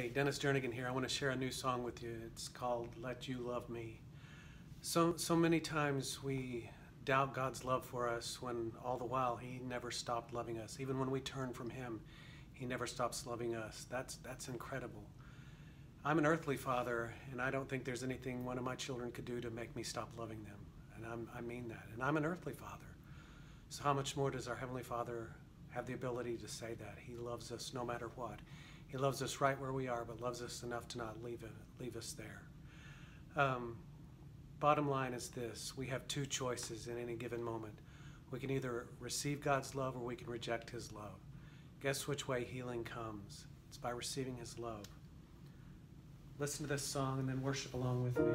Hey, Dennis Jernigan here. I want to share a new song with you. It's called Let You Love Me. So, so many times we doubt God's love for us when all the while He never stopped loving us. Even when we turn from Him, He never stops loving us. That's, that's incredible. I'm an earthly father, and I don't think there's anything one of my children could do to make me stop loving them. And I'm, I mean that. And I'm an earthly father. So, how much more does our Heavenly Father have the ability to say that? He loves us no matter what. He loves us right where we are, but loves us enough to not leave, it, leave us there. Um, bottom line is this we have two choices in any given moment. We can either receive God's love or we can reject His love. Guess which way healing comes? It's by receiving His love. Listen to this song and then worship along with me.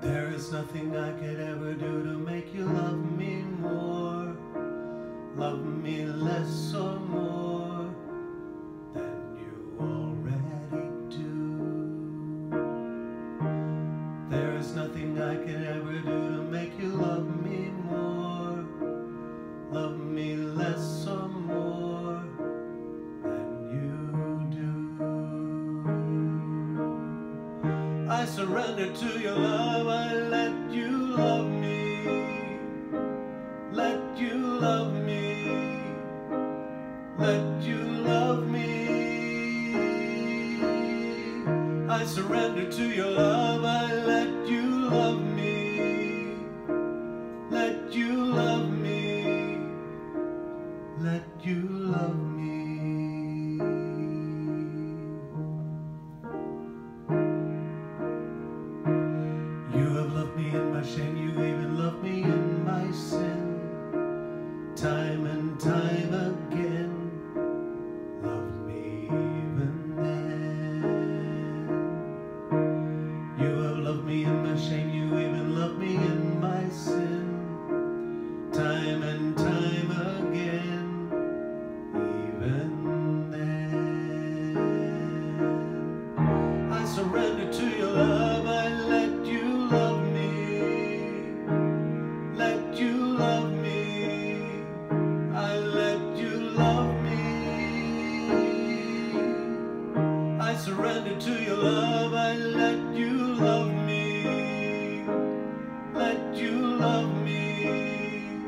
There is nothing I could ever do to There is nothing I could ever do to make you love me more, love me less or more than you do. I surrender to your love. I surrender to your love. I let you love me. Let you love me. Let you love me. surrender to your love. I let you love me. Let you love me.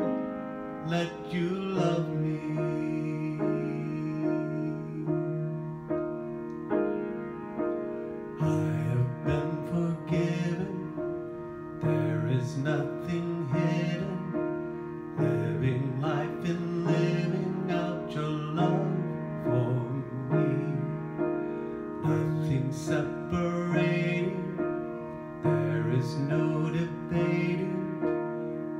Let you love me. I have been forgiven. There is nothing hidden. Living life in living out your love for me. Nothing nothing separating, there is no debating,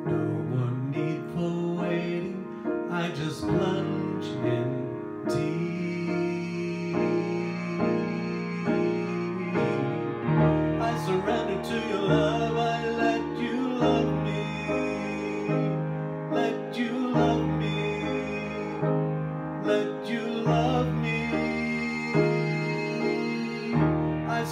no more need for waiting, I just plunge in deep.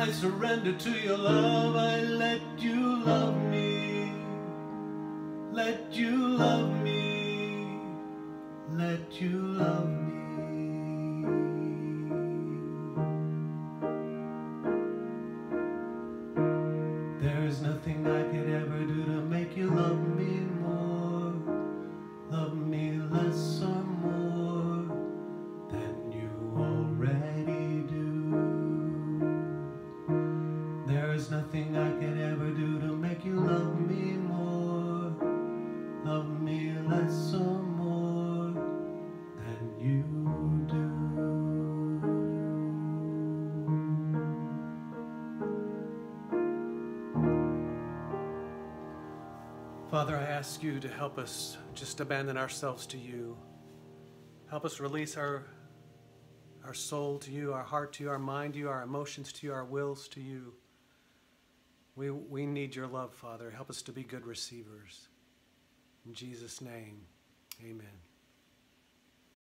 I surrender to your love, I let you love me. Let you love me. Let you love me. Father, I ask you to help us just abandon ourselves to you. Help us release our, our soul to you, our heart to you, our mind to you, our emotions to you, our wills to you. We, we need your love, Father. Help us to be good receivers. In Jesus' name, amen.